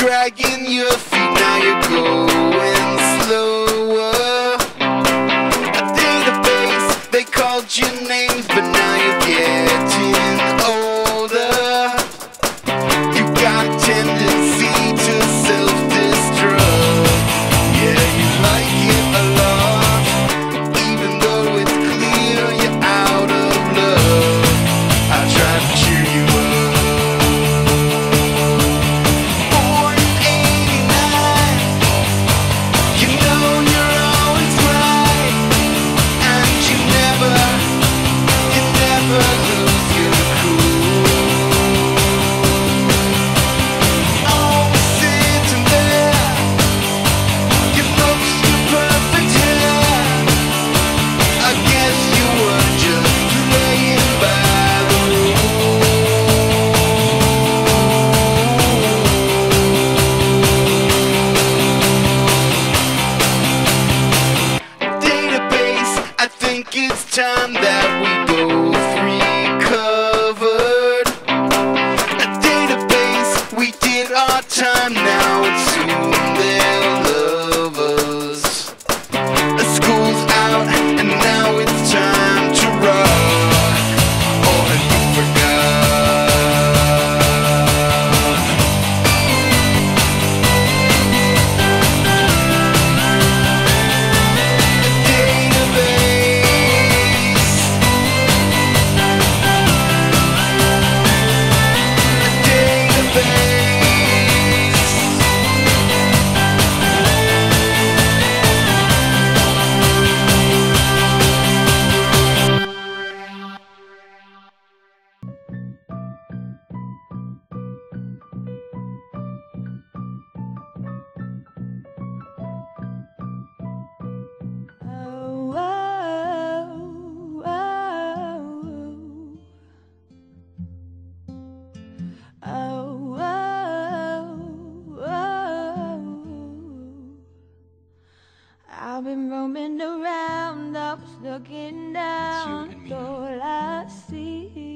dragging your feet, now you're going slower. A database, they called your names, but now you're getting. time that we both recovered. A database, we did our time. looking down. It's you and me. All I see.